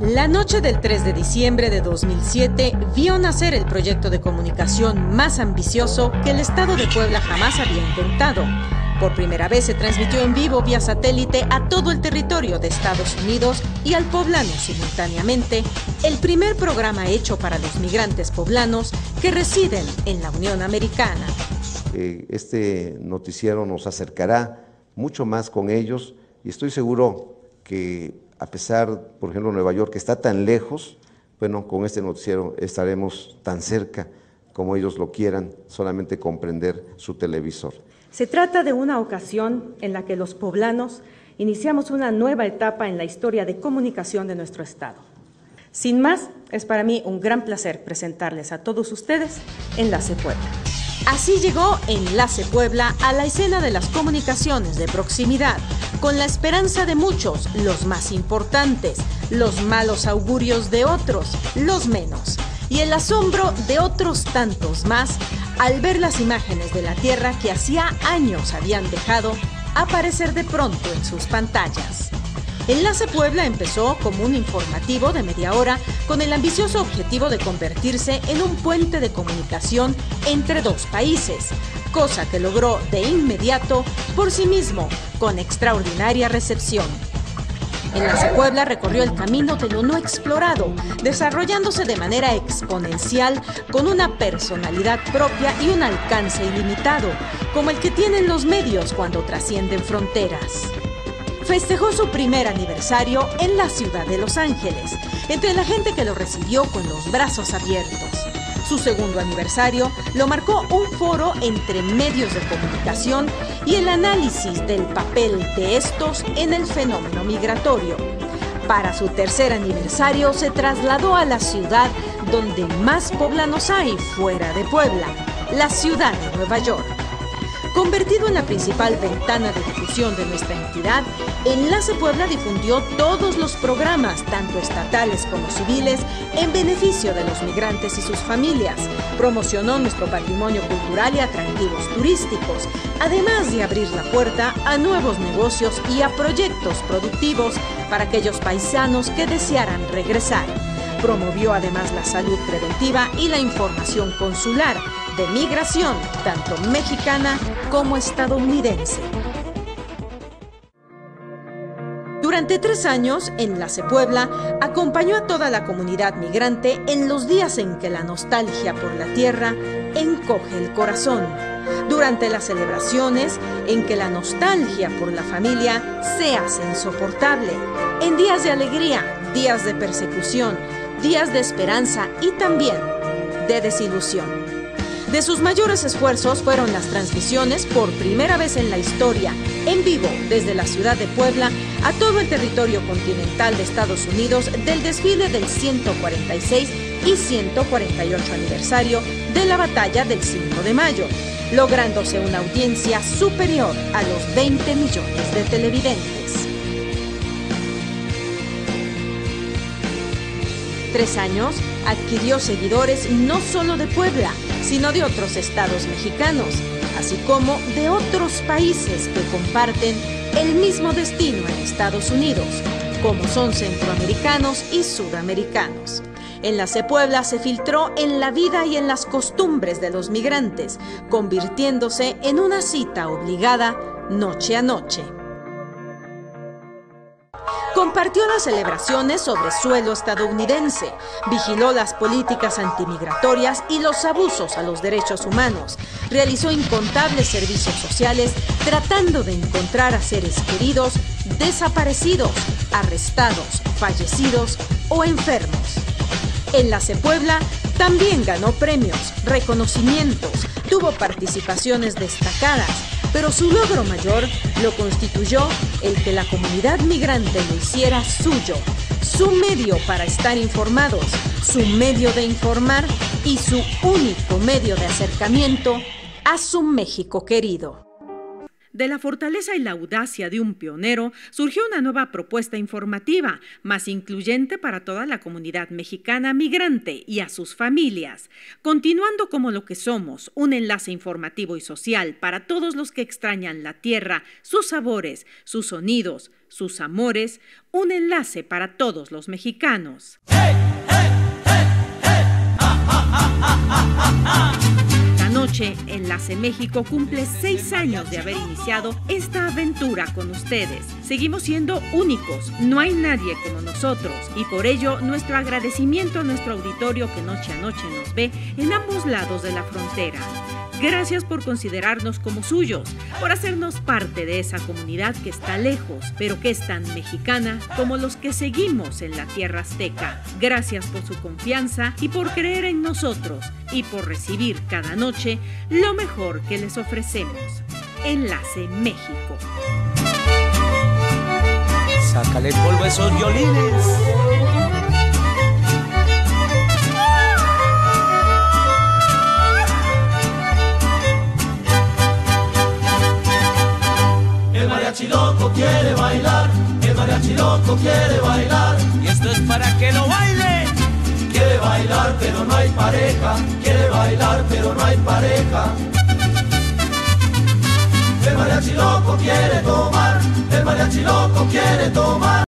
La noche del 3 de diciembre de 2007 vio nacer el proyecto de comunicación más ambicioso que el Estado de Puebla jamás había intentado. Por primera vez se transmitió en vivo vía satélite a todo el territorio de Estados Unidos y al poblano simultáneamente, el primer programa hecho para los migrantes poblanos que residen en la Unión Americana. Eh, este noticiero nos acercará mucho más con ellos y estoy seguro que a pesar, por ejemplo, Nueva York, que está tan lejos, bueno, con este noticiero estaremos tan cerca como ellos lo quieran, solamente comprender su televisor. Se trata de una ocasión en la que los poblanos iniciamos una nueva etapa en la historia de comunicación de nuestro Estado. Sin más, es para mí un gran placer presentarles a todos ustedes Enlace Puebla. Así llegó Enlace Puebla a la escena de las comunicaciones de proximidad, con la esperanza de muchos, los más importantes, los malos augurios de otros, los menos, y el asombro de otros tantos más al ver las imágenes de la Tierra que hacía años habían dejado aparecer de pronto en sus pantallas. Enlace Puebla empezó como un informativo de media hora con el ambicioso objetivo de convertirse en un puente de comunicación entre dos países, cosa que logró de inmediato por sí mismo con extraordinaria recepción. Enlace Puebla recorrió el camino de lo no explorado, desarrollándose de manera exponencial con una personalidad propia y un alcance ilimitado, como el que tienen los medios cuando trascienden fronteras festejó su primer aniversario en la ciudad de Los Ángeles, entre la gente que lo recibió con los brazos abiertos. Su segundo aniversario lo marcó un foro entre medios de comunicación y el análisis del papel de estos en el fenómeno migratorio. Para su tercer aniversario se trasladó a la ciudad donde más poblanos hay fuera de Puebla, la ciudad de Nueva York. Convertido en la principal ventana de difusión de nuestra entidad, Enlace Puebla difundió todos los programas, tanto estatales como civiles, en beneficio de los migrantes y sus familias. Promocionó nuestro patrimonio cultural y atractivos turísticos, además de abrir la puerta a nuevos negocios y a proyectos productivos para aquellos paisanos que desearan regresar. Promovió además la salud preventiva y la información consular de migración, tanto mexicana como estadounidense. Durante tres años, Enlace Puebla acompañó a toda la comunidad migrante en los días en que la nostalgia por la tierra encoge el corazón, durante las celebraciones en que la nostalgia por la familia se hace insoportable, en días de alegría, días de persecución, días de esperanza y también de desilusión. De sus mayores esfuerzos fueron las transmisiones por primera vez en la historia, en vivo, desde la ciudad de Puebla a todo el territorio continental de Estados Unidos del desfile del 146 y 148 aniversario de la batalla del 5 de mayo, lográndose una audiencia superior a los 20 millones de televidentes. Tres años adquirió seguidores no solo de Puebla, sino de otros estados mexicanos, así como de otros países que comparten el mismo destino en Estados Unidos, como son centroamericanos y sudamericanos. Enlace Puebla se filtró en la vida y en las costumbres de los migrantes, convirtiéndose en una cita obligada noche a noche. Compartió las celebraciones sobre suelo estadounidense, vigiló las políticas antimigratorias y los abusos a los derechos humanos, realizó incontables servicios sociales tratando de encontrar a seres queridos desaparecidos, arrestados, fallecidos o enfermos. En la también ganó premios, reconocimientos, tuvo participaciones destacadas, pero su logro mayor lo constituyó el que la comunidad migrante lo hiciera suyo, su medio para estar informados, su medio de informar y su único medio de acercamiento a su México querido. De la fortaleza y la audacia de un pionero surgió una nueva propuesta informativa, más incluyente para toda la comunidad mexicana migrante y a sus familias, continuando como lo que somos, un enlace informativo y social para todos los que extrañan la tierra, sus sabores, sus sonidos, sus amores, un enlace para todos los mexicanos. Esta Enlace México cumple seis años de haber iniciado esta aventura con ustedes. Seguimos siendo únicos, no hay nadie como nosotros y por ello nuestro agradecimiento a nuestro auditorio que noche a noche nos ve en ambos lados de la frontera. Gracias por considerarnos como suyos, por hacernos parte de esa comunidad que está lejos, pero que es tan mexicana como los que seguimos en la tierra azteca. Gracias por su confianza y por creer en nosotros y por recibir cada noche lo mejor que les ofrecemos. Enlace México. Sácale polvo a esos violines. Loco quiere bailar. Y esto es para que lo baile. Quiere bailar pero no hay pareja, quiere bailar pero no hay pareja. El mariachi loco quiere tomar, el mariachi loco quiere tomar.